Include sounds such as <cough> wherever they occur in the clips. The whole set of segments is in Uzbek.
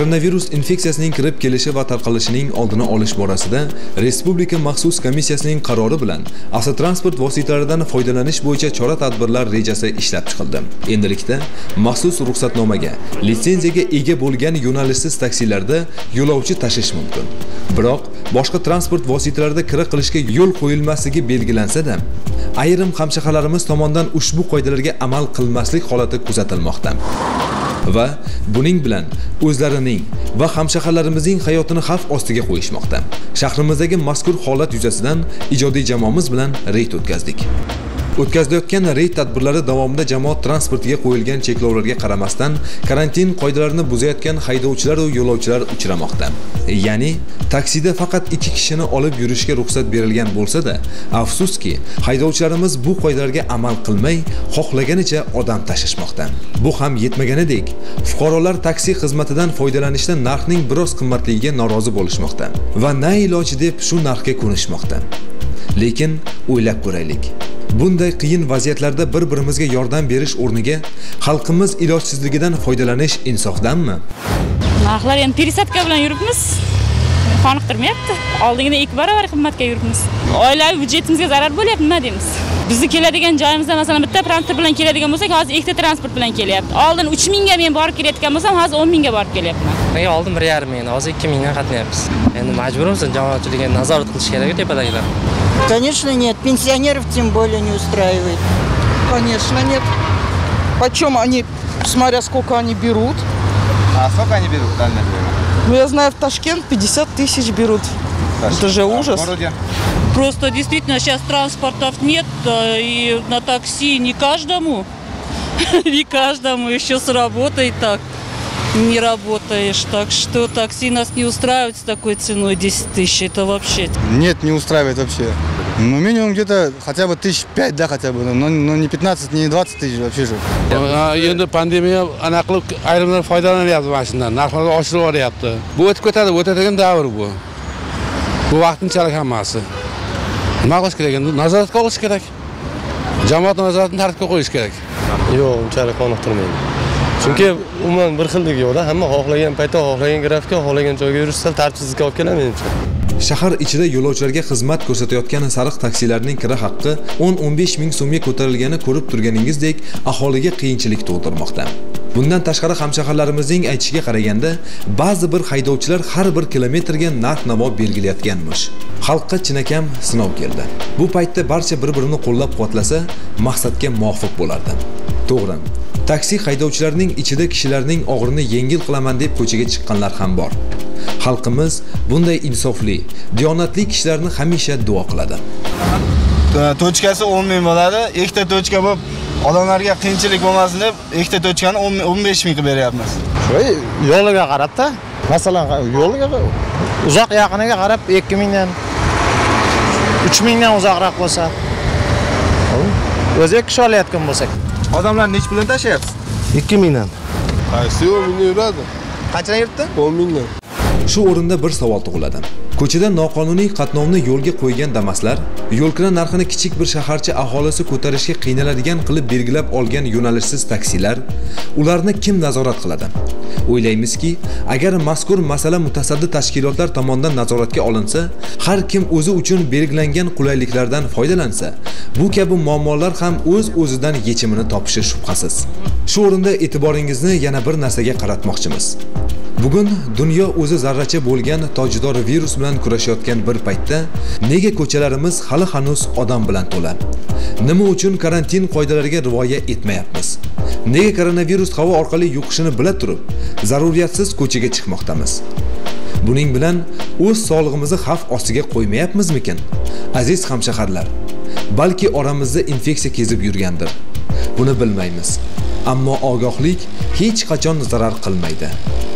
koronavirus infeksiyasining kirib kelishi va tarqalishining oldini olish borasida respublika maxsus komissiyasining qarori bilan avtotransport vositalaridan foydalanish bo'yicha chora-tadbirlar rejasi ishlab chiqildi. Endilikda maxsus ruxsatnomaga, litsenziyaga ega bo'lgan yo'nalishsiz taksilarda yo'lovchi tashish mumkin. Biroq boshqa transport vositalarida kira qilishga yo'l qo'yilmasligi belgilansa-da, ayrim hamshaharlarimiz tomonidan ushbu qoidalarga amal qilmaslik holati kuzatilmoqda. Va buning bilan o'zlarining va hamshaharlarimizning hayotini xavf ostiga qo'yishmoqda. Shahrimizdagi mazkur holat yuzasidan ijodiy jamoamiz bilan reyd o'tkazdik. O'tkazilayotgan reyd tadbirlari davomida jamoat transportiga qo'yilgan cheklovlarga qaramasdan karantin qoidalarini buzayotgan haydovchilar va yo'lovchilar uchramoqda. Ya'ni taksida faqat 2 kishini olib yurishga ruxsat berilgan bo'lsa-da, afsuski, haydovchilarimiz bu qoidalarga amal qilmay, xohlaganicha odam tashishmoqda. Bu ham yetmaganidek, fuqarolar taksi xizmatidan foydalanishda narxning biroz qimmatligiga norozi bo'lishmoqda va na iloj deb shu narxga ko'nishmoqda. Lekin o'ylab ko'raylik. Bunday qiyin vaziyatlarda bir-birimizga yordam berish o'rniga xalqimiz ilojsizligidan foydalanish insofdanmi? narxlar endi пересадка bilan yuribmiz qoniqtirmayapti oldingida ikki barobar qimmatga yuribmiz oilaviy byudjetimizga zarar bo'lyapti nima deymiz bizni keladigan joyimizda masalan bitta transport bilan keladigan bo'lsak hozir ikkita transport bilan kelyapti oldin uch mingga men borib kelayotgan bo'lsam hozir o'n mingga borib kelyapman Men oldin bir yarim ming hozir ikki mingdan qatnayapmiz endi majburmiz jamoatchilikka nazorat qilish kerak tepadagilar Конечно нет, пенсионеров тем более не устраивает. Конечно, нет. Почем они, смотря сколько они берут. А сколько они берут время? Ну, я знаю, в Ташкент 50 тысяч берут. Это же А в ужас. городе? Просто действительно сейчас транспортов нет, э, и на такси не каждому, <laughs> не каждому еще с работой так не работаешь. Так что такси нас не устраивает с такой ценой 10 тысяч. Это вообще Нет, не устраивает вообще. Ну, минимум где-то хотя бы тысяч пять, да, хотя бы. Но, но не 15, не 20 тысяч вообще же. endi pandemiya anaqa qilib ayrimlar foydalanyapti mana shundan narxlarni oshirib yuboryapti bu o'tib ketadi o'tadigan davr bu bu vaqtinchalik hammasi nima qilish kerak endi nazoratga olish kerak jamoat nazoratini tartibga qo'yish kerak yo'q unchalik qoniqtirmaydi chunki umuman bir xilligi yo'qda hamma xohlagan paytda xohlagan grafikka xohlagan joyga yurishsa tartibsizlikka olib keladi menimcha Shahar ichida yo'lovchilarga xizmat ko'rsatayotgan sariq taksilarning kira haqqi 10-15 ming so'mga ko'tarilgani ko'rib turganingizdek aholiga qiyinchilik tug'dirmoqda. Bundan tashqari hamshaharlarimizning aytishiga qaraganda, ba'zi bir haydovchilar har bir kilometrga narx-navo belgilayotganmish. Xalqqa chinakam sinov keldi. Bu paytda barcha bir-birini qo'llab-quvvatlasa, maqsadga muvofiq bo'lardi. To'g'ri. Taksi haydovchilarining ichida kishilarning og'irini yengil qilaman deb ko'chaga chiqqanlar ham bor. Xalqimiz bunday insofli, diyonatli kishilarni hamisha duo qiladi. To- Tochkasi 10 ming bo'ladi. Ikkita tochka bo'lib odamlarga qiyinchilik bo'lmasin deb ikkita tochkani 10 ming- 15 ming qilib beryapmiz. yo'liga qarabda masalan yo'liga uzoq yaqiniga qarab ikki mingdan uch mingdan uzoqroq bo'lsa o'zi kishi olayotgan bo'lsak Odamlar nech puldan tashlayapsiz? ikki mingdan qaysi o'n mingdan yuradi Qanchadan yuribdi? o'n mingdan Shu o'rinda bir savol tug'iladi. Ko'chada noqonuniy qatnovni yo'lga qo'ygan Damaslar yo'lkira narxini kichik bir shaharcha aholisi ko'tarishga qiynaladigan qilib belgilab olgan yo'nalishsiz taksilar, ularni kim nazorat qiladi? O'ylaymizki, agar mazkur masala mutasaddi tashkilotlar tomonidan nazoratga olinsa, har kim o'zi uchun belgilangan qulayliklardan foydalansa, bu kabi muammolar ham o'z-o'zidan yechimini topishi shubhasiz. Shu o'rinda e'tiboringizni yana bir narsaga qaratmoqchimiz. Bugun dunyo o'zi zarracha bo'lgan tojdor virus bilan kurashayotgan bir paytda nega ko'chalarimiz hali hanuz odam bilan to'la? Nima uchun karantin qoidalariga rioya etmayapmiz? Nega koronavirus havo orqali yuqishini bila turib, zaruriyatsiz ko'chaga chiqmoqdamiz? Buning bilan o'z sog'lig'imizni xavf ostiga qo'ymayapmizmikin? Aziz hamshaharlar, balki oramizda infeksiya kezib yurgandir. Buni bilmaymiz. Ammo ogohlik hech qachon zarar qilmaydi.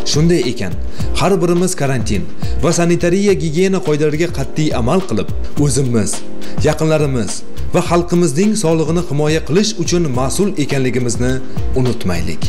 Shunday ekan, har birimiz karantin va sanitariya gigiyena qoidalariga qat'iy amal qilib, o'zimiz, yaqinlarimiz va xalqimizning sog'lig'ini himoya qilish uchun mas'ul ekanligimizni unutmaylik.